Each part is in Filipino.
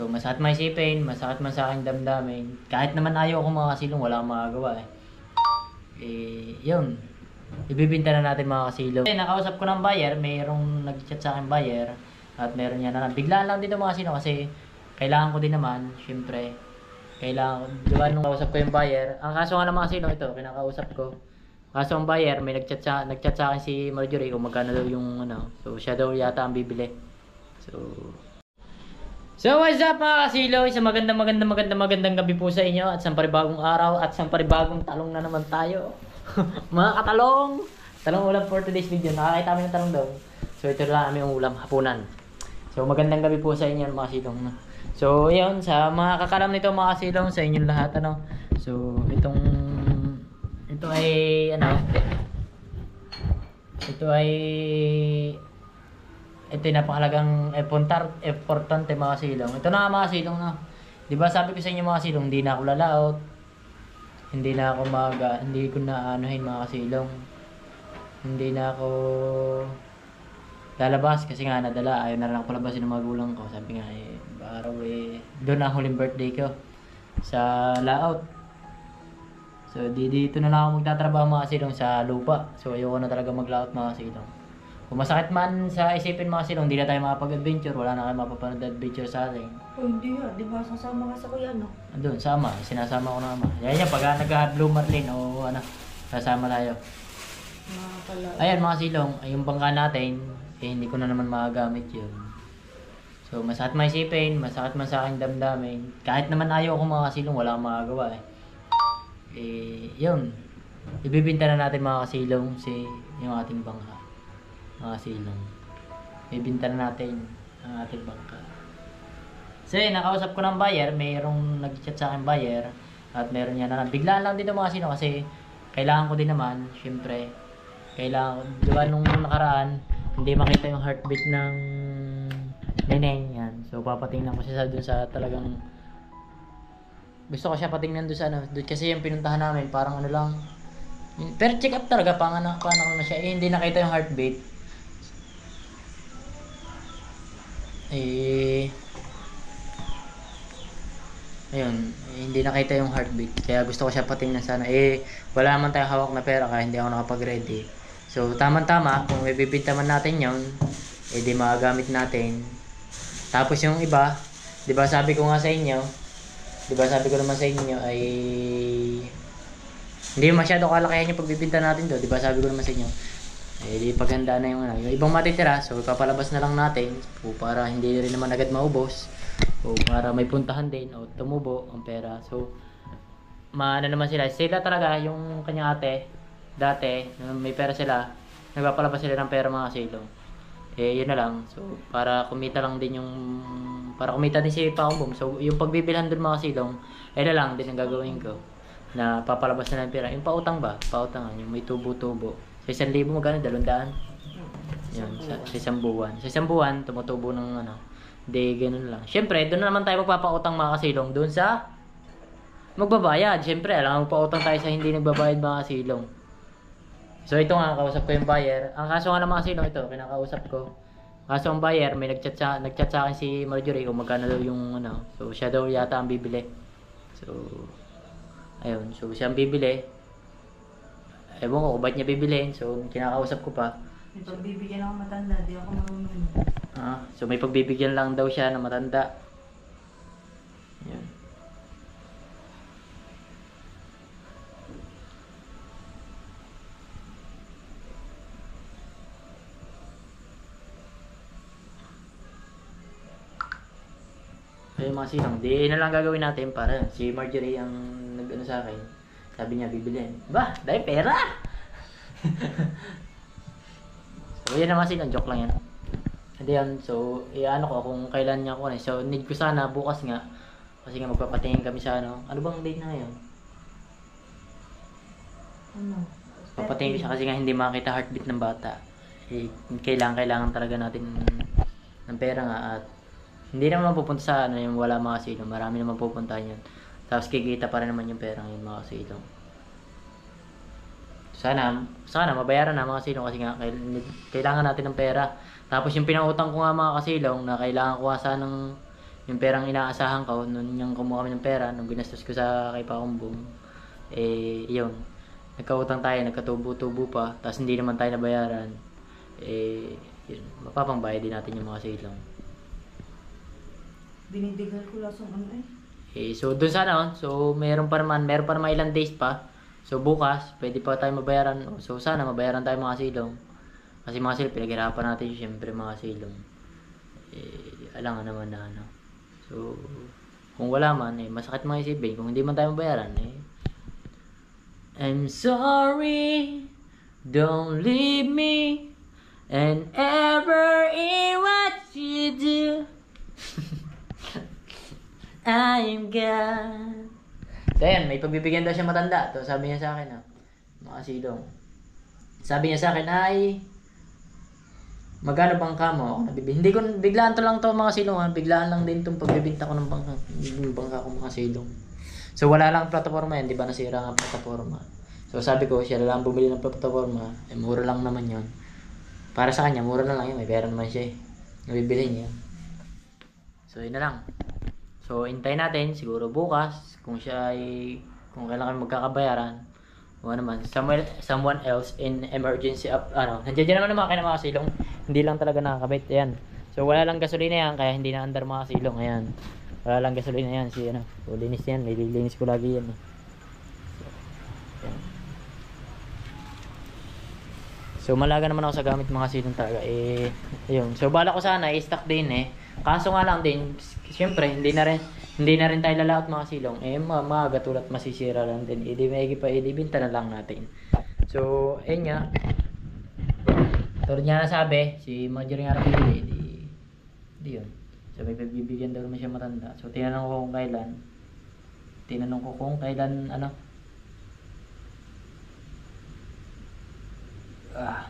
So, masakit man isipin, masakit man sa aking damdamin. Kahit naman ayaw ko mga kasilong, wala akong magagawa eh. Eh, yun. Ibibinta na natin mga kasilong. Eh, nakausap ko ng buyer, mayroong nag-chat sa akin buyer. At meron niya na Biglaan lang dito mga kasilong kasi kailangan ko din naman, syempre. Kailangan di ba nung kausap ko yung buyer, ang kaso nga ng mga kasilong ito, kinakausap ko. Kaso ang buyer, may nag-chat sa, nag-chat sa akin si Marjorie kung magkano daw yung ano. So, siya daw yata ang bibili. So, So what's up mga kasiloy? Isang magandang magandang magandang magandang gabi po sa inyo at isang paribagong araw at isang paribagong talong na naman tayo. mga katalong! Talong ulam for today's video. Nakakita kami ng talong daw. So ito lang aming ulam hapunan. So magandang gabi po sa inyo mga kasilong. So yun, sa mga kakalam nito mga kasilong, sa inyong lahat ano. So itong ito ay ano ito ay ito yung napakalagang importante, mga silong. Ito na mga silong na. Di ba sabi ko sa inyo mga silong, hindi na ako lalaot. Hindi na ako mag, ah, hindi ko na anuhin mga silong. Hindi na ako lalabas kasi nga nadala. Ayaw na lang ako labasin ng magulang ko. Sabi nga eh, araw eh, doon na huling birthday ko sa laot. So di dito na lang ako magtatrabaho mga silong sa lupa. So ayoko na talaga maglaot mga silong. Kung masakit man sa isipin mga silong, hindi na tayo makapag-adventure. Wala na kayo mapapanood na adventure sa atin. Oh, hindi ah. Di ba sasama ka sa kuya, no? Andun, sama. Sinasama ko na ama. Yan yan, pag nag blue marlin o ano, sasama tayo. Mga pala. Ayan mga silong, yung bangka natin, eh, hindi ko na naman magagamit yun. So, masakit man isipin, masakit man sa aking damdamin. Kahit naman ayaw ko mga kasilong, wala akong magagawa eh. Eh, yun. Ibibinta na natin mga kasilong si yung ating bangka. Mga kasilong. Ibibinta na natin ang ating bangka. So, yun, nakausap ko ng buyer, mayroong nag-chat sa akin buyer, at meron niya na, biglaan lang dito mga sino kasi kailangan ko din naman, syempre, kailangan ko, di ba nung nakaraan, hindi makita yung heartbeat ng neneng, yan. So, papatingnan ko siya sa dun sa talagang, gusto ko siya patingnan doon sa ano, doon kasi yung pinuntahan namin, parang ano lang, pero check up talaga, pang ano, pang ano na siya, eh, hindi nakita yung heartbeat. Eh, Ayun, eh, hindi nakita yung heartbeat. Kaya gusto ko siya patingnan sana. Eh, wala naman tayong hawak na pera kaya hindi ako nakapag-ready. So, tamang-tama, kung ibibinta man natin yon eh di magagamit natin. Tapos yung iba, di ba sabi ko nga sa inyo, di ba sabi ko naman sa inyo ay hindi masyado kalakihan yung pagbibinta natin do, di ba sabi ko naman sa inyo. Eh, di paghanda na yung ano. Yung ibang matitira, so ipapalabas na lang natin so, para hindi rin naman agad maubos. O para may puntahan din o tumubo ang pera. So, maano naman sila. Sila talaga, yung kanyang ate, dati, may pera sila, nagpapalabas sila ng pera mga silong. Eh, yun na lang. So, para kumita lang din yung, para kumita din si Paumbong. So, yung pagbibilhan dun mga silong, eh na lang din ang gagawin ko. Na papalabas na ng pera. Yung pautang ba? Pautangan, yung may tubo-tubo. Sa isang libo magkano? Dalawang daan? Yun, sa, sa isang buwan. Sa isang buwan, tumutubo ng ano. Di, ganun lang. Siyempre, doon na naman tayo magpapautang mga kasilong. Doon sa magbabayad. Siyempre, alam mo, pautang tayo sa hindi nagbabayad mga kasilong. So, ito nga, kausap ko yung buyer. Ang kaso nga ng mga kasilong, ito, kinakausap ko. Kaso ang buyer, may nagchat sa, nagchat sa akin si Marjorie kung magkano daw yung ano. So, siya daw yata ang bibili. So, ayun. So, siya ang bibili. Ewan ko kung ba't niya bibilhin. So, kinakausap ko pa. May pagbibigyan ako matanda, di ako marunong. Ah, so may pagbibigyan lang daw siya na matanda. Yan. Ayun mga sinong, di na lang gagawin natin para si Marjorie ang nag-ano sa akin. Sabi niya bibilhin. Ba, dahil pera! so, yan naman sinong, joke lang yan. Hindi yan, so, iano ko kung kailan niya ako So, need ko sana bukas nga. Kasi nga magpapatingin kami sa ano. Ano bang date na ngayon? Ano? Papatingin ko siya kasi nga hindi makita heartbeat ng bata. Eh, kailangan, kailangan talaga natin ng pera nga at hindi naman pupunta sa ano yung wala mga silo. Marami naman pupuntahan yun. Tapos kikita pa rin naman yung pera ngayon mga silo. Sana, sana mabayaran na mga silong kasi nga kail- kailangan natin ng pera. Tapos yung pinautang ko nga mga kasilong na kailangan ko nga sanang yung perang inaasahan ko, nung yung kumuha kami ng pera, nung ginastos ko sa kay Paumbong, eh, yun. Nagkautang tayo, nagkatubo-tubo pa, tapos hindi naman tayo nabayaran. Eh, yun, mapapangbayad din natin yung mga silong. Dinidigal ko lasong ano eh. Eh, so doon sana, oh. so meron pa naman, meron pa naman ilang days pa. So bukas, pwede pa tayo mabayaran. So sana mabayaran tayo mga silong. Kasi mga silong, pinaghirapan natin syempre mga silong. Eh, alam nga naman na ano. So, kung wala man, eh, masakit mga isipin. Kung hindi man tayo mabayaran, eh. I'm sorry, don't leave me, and ever in what you do. I am God. So, ayan, may pagbibigyan daw siya matanda. To, sabi niya sa akin, ah, mga silong. Sabi niya sa akin, ay, magkano bang kamo nabibili? Hindi ko, biglaan to lang to mga silong, ha? biglaan lang din itong pagbibinta ko ng bangka, yung bangka ko mga silong. So, wala lang plataforma yan, di ba nasira nga plataforma. So, sabi ko, siya lang bumili ng plataforma, eh, mura lang naman yon Para sa kanya, mura na lang yun, may pera naman siya eh. Nabibili niya. So, yun na lang. So, intay natin siguro bukas kung siya ay kung kailan kami magkakabayaran. O naman, someone, someone else in emergency up, ano, nandiyan naman ang mga kinamaka silong. Hindi lang talaga nakakabit. Ayan. So, wala lang gasolina yan, kaya hindi na under mga silong. Ayan. Wala lang gasolina yan. Si, ano, so, linis yan. Nililinis ko lagi yan. Eh. So, malaga naman ako sa gamit mga silong talaga. Eh, ayun. So, bala ko sana, i-stock din eh. Kaso nga lang din, siyempre, hindi na rin, hindi na rin tayo lalaot mga silong. Eh, ma maaga tulad masisira lang din. Hindi may pa, hindi binta na lang natin. So, ayun nga. Tulad niya nasabi, si Major nga bibili, di, di yun. So, may bibigyan daw naman siya matanda. So, tinanong ko kung kailan. Tinanong ko kung kailan, ano, ah,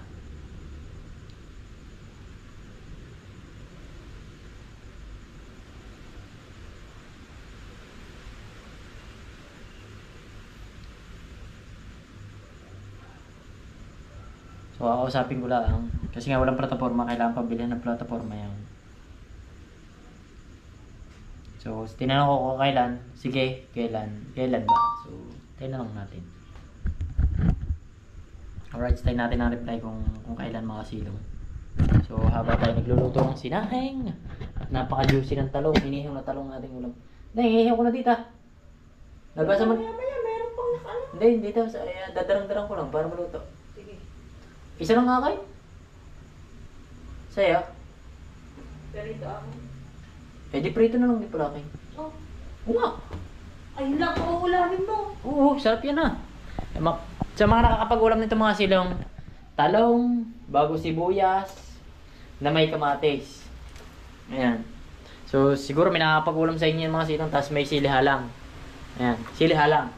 So, kakausapin ko lang. Kasi nga walang plataforma, kailangan pabilihan ng plataforma yan. So, tinanong ko kung kailan. Sige, kailan? Kailan ba? So, tinanong natin. Alright, stay natin ang reply kung, kung kailan mga silong. So, habang tayo nagluluto ng sinahing, at napaka-juicy ng talong, inihaw na talong nating ulam. Hindi, inihaw ko na dito. Nabasa mo? Maya maya, meron pang nakaano. Hindi, uh, dadarang-darang ko lang para maluto. Isa lang nga kayo. Saya. Perito ako. Eh, di prito na lang di pala kayo. Oh, Oo nga. ayun lang po ulamin mo. Oo, sarap yan ah. Eh, ma- Sa mga nakakapag-ulam nito mga silong, talong, bago sibuyas, na may kamatis. Ayan. So, siguro may nakakapag-ulam sa inyo yung mga silong, tapos may sili halang. Ayan, sili halang.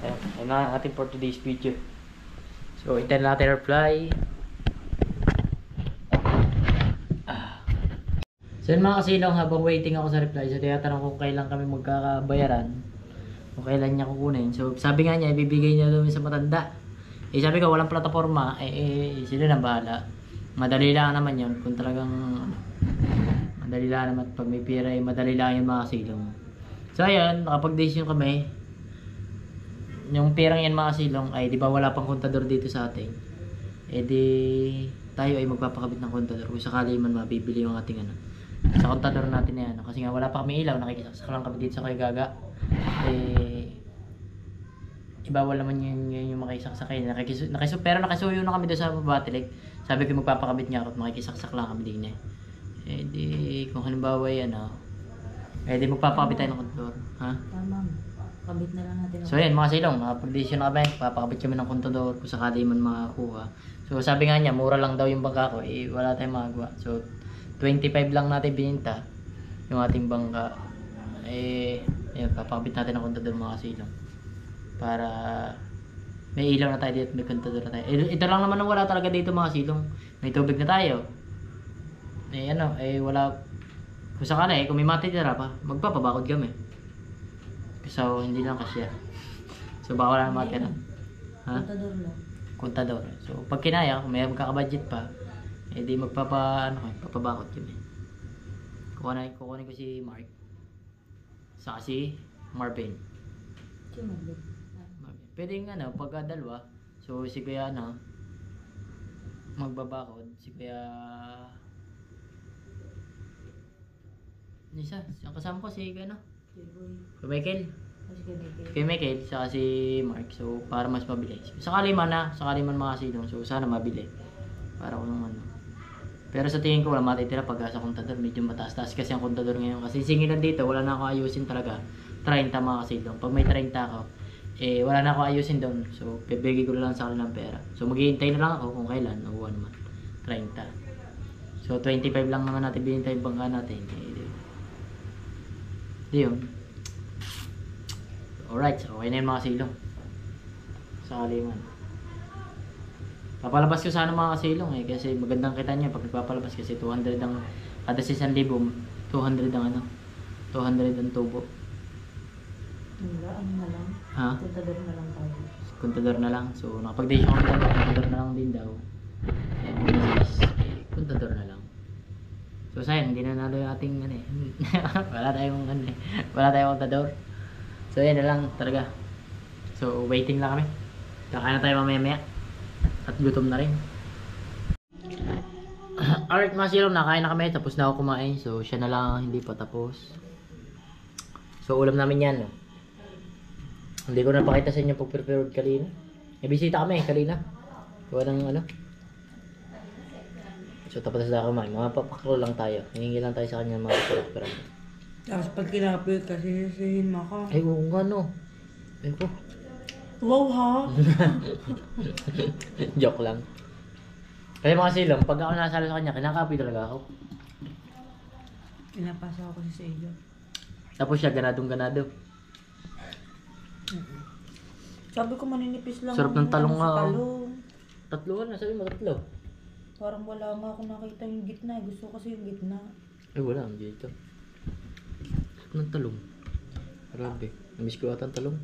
Ayan, ayan na natin for today's video. So, intend natin reply. So yun mga kasilong, habang waiting ako sa reply, so tinatanong kung kailan kami magkakabayaran. Kung kailan niya kukunin. So sabi nga niya, ibibigay niya daw sa matanda. Eh sabi ko, walang plataforma, eh, eh sila na bahala. Madali lang naman yun, kung talagang madali lang naman pag may pira, eh, madali lang yung mga silong. So ayun, nakapag-decision kami. Yung pirang yan mga silong, ay di ba wala pang kontador dito sa atin. Eh di, tayo ay magpapakabit ng kontador kung sakali man mabibili yung ating ano sa kontador natin na yan. Kasi nga wala pa kami ilaw, nakikisaksak lang kami dito sa kay Gaga. Eh, ibawal naman yun, yun yung makisaksak kayo. Nakikisu, nakisu, pero nakisuyo na kami doon sa Batilik. Sabi ko magpapakabit nga ako at makikisaksak lang kami din eh. Eh di, kung halimbawa yan eh di magpapakabit tayo ng kontador. Ha? Tama. Kabit na lang natin. So yan mga silong, nakapag-decision na kami, papakabit kami ng kontador kung sakali man makakuha. So sabi nga niya, mura lang daw yung bangka ko, eh wala tayong magagawa. So 25 lang natin bininta yung ating bangka. Eh, yun, papakabit natin ng kontador mga silong. Para may ilaw na tayo dito at may kontador na tayo. Eh, ito lang naman ang wala talaga dito mga silong. May tubig na tayo. Eh ano, eh wala, kung sakali, eh, kung may matitira pa, magpapabakod kami. So, hindi lang kasya. So, baka wala na matira. Ha? Contador lang. Kontador. So, pag kinaya, kung may magkakabudget pa, eh di magpapa, ano, eh, papabakot yun eh. Kukunin, kukunin ko si Mark. Saka si Marvin. Si Marvin. Marvin. Pwede yung ano, pagka dalawa. So, si Kuya ano, magbabakod. Si Kuya... Ano isa? Ang kasama ko si ano? Kay Michael. Kay Michael, saka si Mark. So, para mas mabili. Sakali man na, sakali man makasilong. So, sana mabili. Para kung ano. Pero sa tingin ko, wala matitira pag sa kontador. Medyo mataas-taas kasi ang kontador ngayon. Kasi singilan dito, wala na ako ayusin talaga. 30 mga kasilong. Pag may 30 ako, eh, wala na ako ayusin doon. So, bibigay ko lang sa kanila ng pera. So, maghihintay na lang ako kung kailan. Nakuha naman. 30. So, 25 lang naman natin binintay yung bangka natin. Eh, yun. Alright, so okay na yun mga silong. Sakali man. Papalabas ko sana mga kasilong eh kasi magandang kita niya pag nagpapalabas kasi 200 ang kada sa 1,000 200 ang ano 200 ang tubo. Wala, ano na lang. Ha? Kontador na lang tayo. Kontador na lang. So nakapag-date ako ng kontador na lang din daw. Kontador na lang. So sayang, hindi na nalo yung ating ano eh. wala tayong ano eh. Wala tayong kontador. So yan na lang talaga. So waiting lang kami. Kakain na tayo mamaya maya. At gutom na rin. Alright mga silong, nakain na kami. Tapos na ako kumain. So siya na lang ang hindi pa tapos. So ulam namin yan. No? Hindi ko napakita sa inyo pag-prepared kanina. May bisita kami kanina. Gawa ng ano. So tapos na kumain. Mga papakro lang tayo. Hihingi lang tayo sa kanya ng mga pero Tapos pag kinapit kasi sisihin mo ako. Ay, oo nga no. Ay ko. Wow ha? Joke lang. Kasi mga silong, pag ako nasalo sa kanya, kinakapi talaga ako. Pinapasa ako sa iyo. Tapos siya ganadong ganado. Sabi ko maninipis lang. Sarap ng talong sa nga, oh. talong. Tatlo ka na, sabi mo tatlo. Parang wala nga ako nakita yung gitna. Gusto ko kasi yung gitna. Ay wala, hindi dito. Sarap ng talong. Grabe. Namiss ko ata ang talong.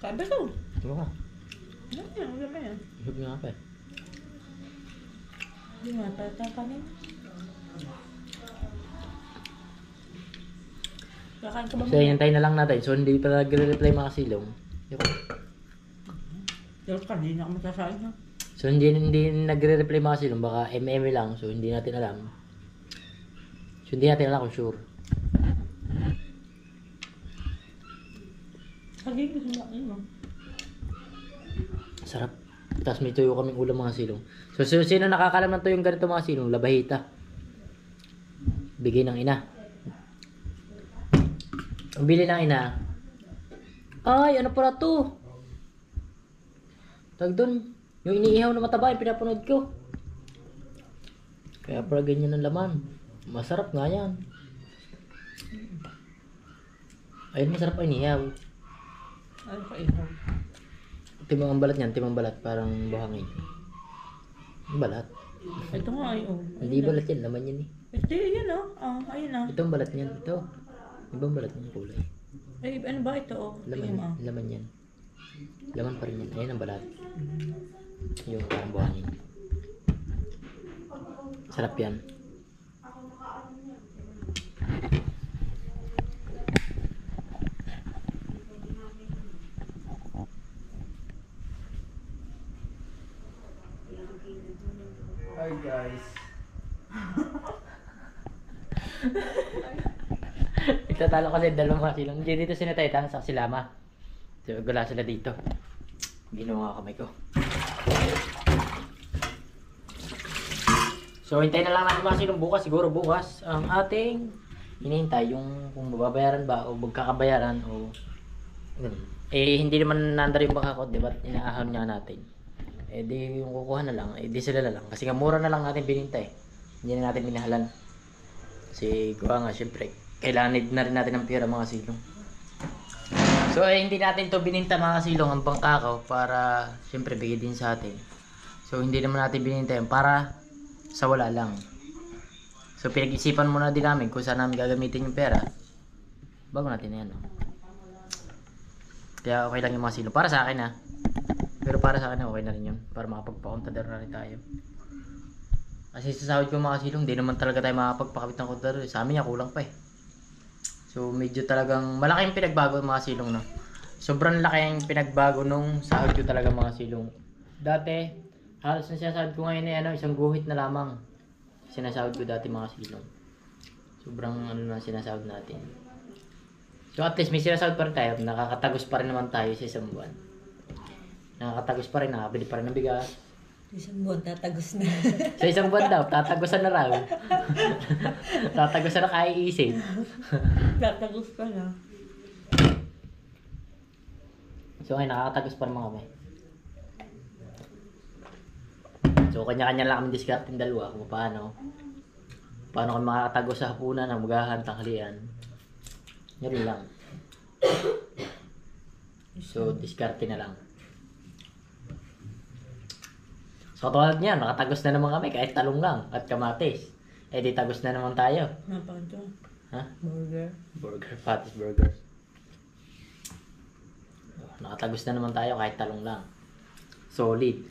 Sabi ko. Ano ka? Yan? Ano ba yan? Ihog nga pa eh. Hindi nga, tatang kanin. Kakain ka ba So, hintayin na lang natin. So, hindi pa nagre-reply mga silong. Yun. Pero kanina ka magsasain ha? So, hindi, hindi nagre-reply mga silong. Baka MM lang. So, hindi natin alam. So, hindi natin alam kung sure. Kagi gusto mo ano? Sarap. Tapos may tuyo kaming ulam mga silong. So, so sino nakakalam ng tuyong ganito mga silong? Labahita. Bigay ng ina. Ang bili ng ina. Ay, ano pala to? Tag doon. Yung iniihaw na mataba, yung pinapanood ko. Kaya pala ganyan ang laman. Masarap nga yan. Ayun, masarap ang inihaw. Ano ka ihaw? Timang ang balat niyan, timang balat, parang buhangin. Ang balat. Ito nga ay oh. Hindi balat yan, laman yan eh. Ito yun oh. Ah, ayun ah. Ito ang balat niyan, ito. Ibang balat niyan kulay. Ay, ano ba ito oh? Laman, Tingnan mo ah. laman yan. Laman pa rin yan. Ayan ang balat. Yung parang buhangin. Sarap yan. Hi guys. Nagtatalo kasi dalawang kasi lang. Hindi dito sila Titan sa Silama. So, gula sila dito. Ginawa kamay ko. So, hintayin na lang natin mga silong bukas. Siguro bukas ang ating hinihintay yung kung mababayaran ba o magkakabayaran o ganun. Eh, hindi naman nandar yung bangka ko, di ba? Inaahon nga natin. Eh, di yung kukuha na lang. Eh, sila na lang. Kasi nga mura na lang natin binintay. Hindi na natin minahalan. Kasi gawa nga, syempre, kailangan need na rin natin ng pera mga silong. So, eh, hindi natin to bininta mga silong ang bangka ko para, syempre, bigay din sa atin. So, hindi naman natin bininta yun para sa wala lang. So pinag-isipan muna din namin kung saan namin gagamitin yung pera bago natin na yan. No? Kaya okay lang yung mga silong. Para sa akin ha. Pero para sa akin okay na rin yun. Para makapagpakontador na rin tayo. Kasi sa sahod ko mga silong, di naman talaga tayo makapagpakabit ng kontador. Sa amin niya kulang pa eh. So medyo talagang malaki yung pinagbago mga silong no. Sobrang laki yung pinagbago nung sahod ko talaga mga silong. Dati, halos na sinasahod ko ngayon eh, ano, isang guhit na lamang. Sinasahod ko dati mga silong. Sobrang ano na sinasahod natin. So at least may sinasahod pa rin tayo. Nakakatagos pa rin naman tayo sa isang buwan. Nakakatagos pa rin, nakabili pa rin ng bigas. Isang buwan tatagos na. Sa isang buwan daw, tatagosan na raw. tatagosan na kaiisip. tatagos ka na. So ngayon, nakakatagos pa rin mga kami. So kanya-kanya lang kami discard yung dalawa kung paano. Paano kami makakatagos sa hapunan, magahan, tanghalian. Yun lang. So, diskarte na lang. So, katulad niyan, nakatagos na naman kami kahit talong lang at kamatis. Eh, di tagos na naman tayo. Napaka ito. Ha? Burger. Burger, Fatty's Burger. Oh, Nakatagos na naman tayo kahit talong lang. Solid.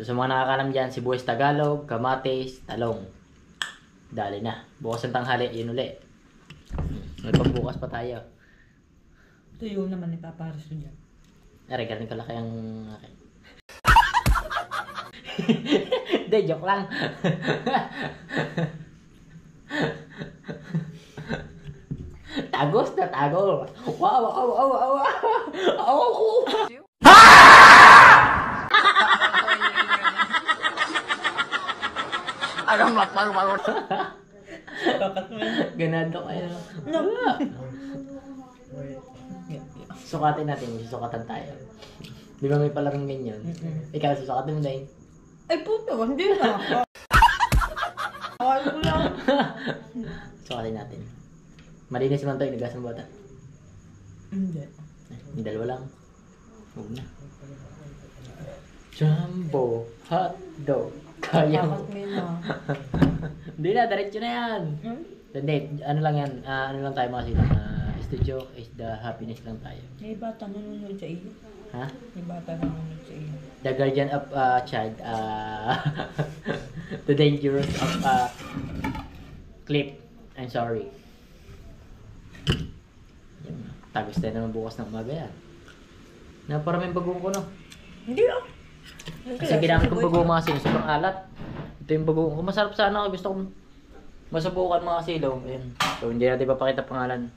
So sa mga nakakalam dyan, sibuyas Tagalog, kamatis, talong. Dali na. Bukas ang tanghali, yun uli. Hmm, May pambukas pa tayo. Tuyo naman ipaparas ko dyan. Aray, ganun kalaki ang akin. Hindi, joke lang. tagos na tagos. Wow, wow, wow, wow, wow. wow. Anong mapang Kakat mo yun. Ganado kayo. No. Sukatin natin, susukatan tayo. Di ba may palarong ganyan? Ikaw, susukatin mo dahil. Ay puto, hindi na. Akala ko lang. Sukatin natin. Malinis man tayo, nagas ng bata. Hindi. Eh, Yung dalawa lang. Huwag na. Jumbo hot dog. Kaya mo. Ah. Hindi na, diretso na yan. Hmm? Hindi, ano lang yan, ah, ano lang tayo mga silang. Uh, is the joke, is the happiness lang tayo. May bata nanonood sa iyo. Ha? May bata nanonood sa iyo. The guardian of uh, child. Uh, the dangerous of uh, clip. I'm sorry. Tagos tayo naman bukas ng umaga yan. Naparaming bagong ko no. Hindi ah. Kasi ginamit kong bagoong mga silong, sobrang alat. Ito yung bagoong ko. Masarap sana ako. Gusto kong masubukan mga silong. Ayun. So, hindi natin papakita pangalan.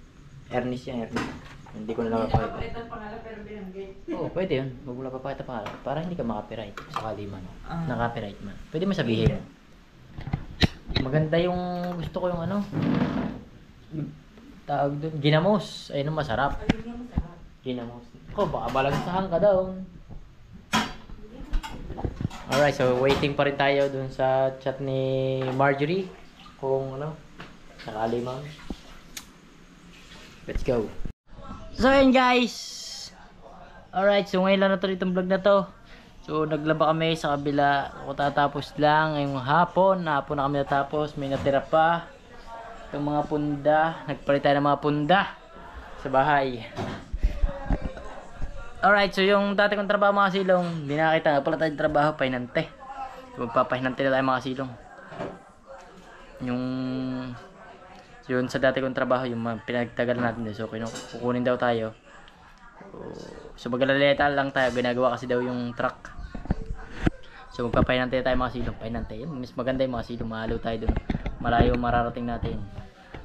Ernest yan, Ernest. Hindi ko na lang papakita. Oo, pwede yun. Huwag mo lang papakita pangalan. Para hindi ka makapiright. Sakali man. Ah. Na-copyright man. Pwede mo sabihin. Maganda yung gusto ko yung ano. Tawag doon. Ginamos. Ayun ang masarap. Ginamos. Ko, baka balagsahan ka daw. Alright, so waiting pa rin tayo dun sa chat ni Marjorie. Kung ano, sakali man. Let's go. So yun guys. Alright, so ngayon lang na to itong vlog na to. So naglaba kami sa kabila. Ako tatapos lang ngayong hapon. Hapon na kami natapos. May natira pa. Itong mga punda. Nagpalit tayo ng mga punda sa bahay. Alright, so yung dati kong trabaho mga silong, hindi nakakita nga pala tayong trabaho, pahinante. So, magpapahinante na tayo mga silong. Yung, yun sa dati kong trabaho, yung pinagtagal natin doon. So, kukunin daw tayo. So, magalaleta lang tayo, ginagawa kasi daw yung truck. So, magpapahinante tayo mga silong, pahinante. Yun, mas maganda yung mga silong, mahalo tayo doon. Malayo mararating natin.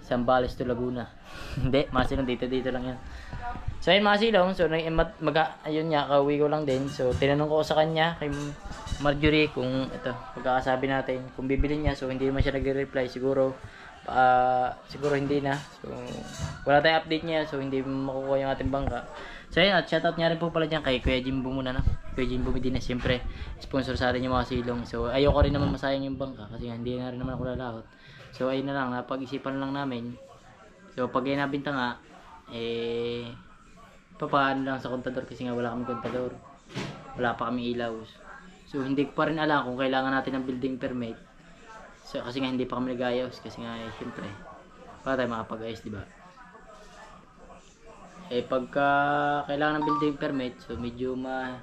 Sambales to Laguna. Hindi, mga silong dito, dito lang yan. So ayun mga silong, so mag, mag ayun niya, kauwi ko lang din. So tinanong ko sa kanya kay Marjorie kung ito, pagkakasabi natin kung bibili niya. So hindi naman siya nagre-reply siguro ah, siguro hindi na. So wala tayong update niya so hindi makukuha yung ating bangka. So ayun, at shoutout niya rin po pala diyan kay Kuya Jimbo muna no. Kuya Jimbo Medina siyempre sponsor sa atin yung mga silong. So ayoko rin naman masayang yung bangka kasi hindi na rin naman ako lalakot. So ayun na lang, napag-isipan lang namin. So pag nabinta nga eh papaano lang sa kontador kasi nga wala kami kontador. Wala pa kami ilaw. So hindi ko pa rin alam kung kailangan natin ng building permit So, kasi nga hindi pa kami nag-ayos. Kasi nga, eh, syempre, para tayo makapag-ayos, di ba? Eh, pagka kailangan ng building permit, so medyo ma...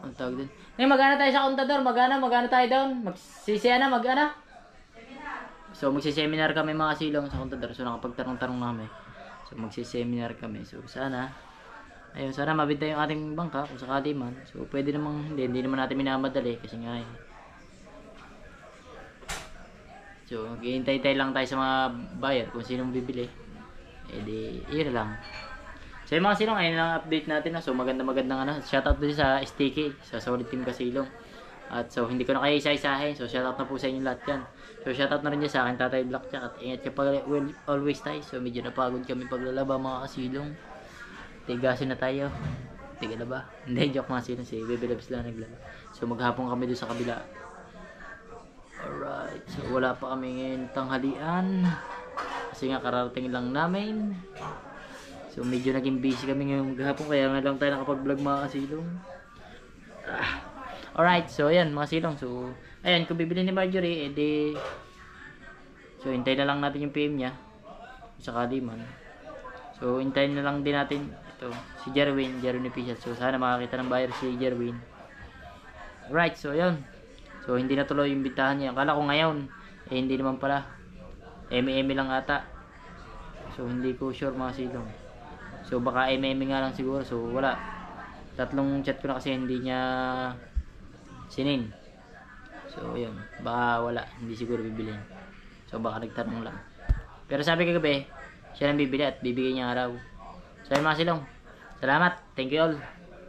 Ang tawag din. Eh, magana tayo sa kontador. Magana, magana tayo doon. Magsisiya na, magana. So, magsiseminar kami mga silong sa kontador. So, nakapagtanong-tanong na kami. So, magsiseminar kami. So, sana, ayun, sana mabinta yung ating bangka kung sakali man. So, pwede namang, hindi, hindi naman natin minamadali kasi nga, eh. So, maghihintay-hintay lang tayo sa mga buyer kung sinong bibili. Eh di, yun lang. So yung mga silong, ayun lang ang update natin. Na. So maganda magandang ano. Shoutout din sa Sticky, sa Solid Team Kasilong. At so hindi ko na kayo isa-isahin. So shoutout na po sa inyo lahat yan. So shoutout na rin sa akin, Tatay Blackjack. At ingat ka pag well, always tayo. So medyo napagod kami paglalaba mga kasilong. Tigasin na tayo. Tigalaba. Hindi, joke mga silong. Si Baby Labs lang naglaba. So maghapon kami doon sa kabila. Alright. So wala pa kami ngayon tanghalian. Kasi nga kararating lang namin. So medyo naging busy kami ngayong gahapon kaya nga lang tayo nakapag-vlog mga kasilong. Ah. Alright, so ayan mga silong. So ayan, kung bibili ni Marjorie, edi So hintay na lang natin yung PM niya. Sa Kaliman. So hintayin na lang din natin ito, si Jerwin, Jerwin Official. So sana makakita ng buyer si Jerwin. Alright, so ayan. So hindi na tuloy yung bintahan niya. Akala ko ngayon, eh hindi naman pala. Eme-eme lang ata. So hindi ko sure mga silong. So baka eme-eme nga lang siguro. So wala. Tatlong chat ko na kasi hindi niya sinin. So yun. Baka wala. Hindi siguro bibilhin. So baka nagtanong lang. Pero sabi kagabi, siya lang bibili at bibigay niya araw. So yun mga silong. Salamat. Thank you all.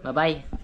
Bye bye.